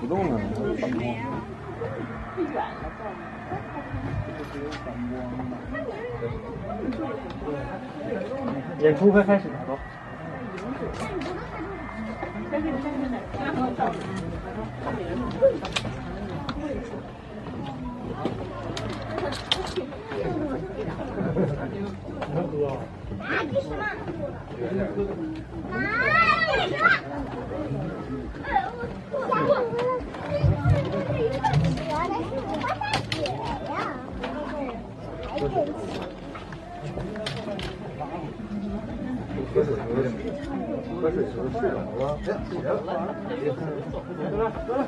不动了，反光。演出快开始了，走。啊，干什么？啊，干什么？哎，我我原来是我大姐呀！还真是。喝水喝的，喝水时候睡着了。哎，起来了，走了，走了。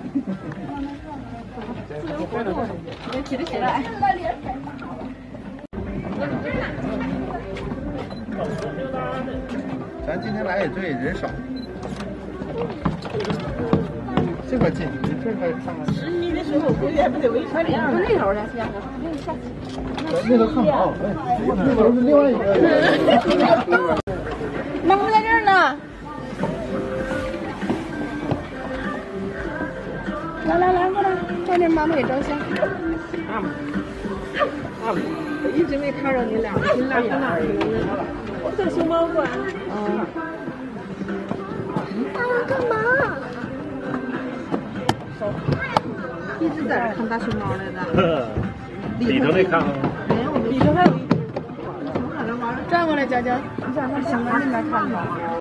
起来起来。咱今天来也对，人少。这块近，你这块看看。十米的时候，不远不得围穿两个那头的，下下那头看不好，那头是另外一个。妈妈在这儿呢。来来来，过来，照点妈妈给照相。妈妈，妈妈，我一直没看着你俩，你俩在哪儿呢？在熊猫馆。嗯。在这看大熊猫来的。里头没看吗？没有，里头还有一。转过来，娇娇，你想看熊猫那边看吧。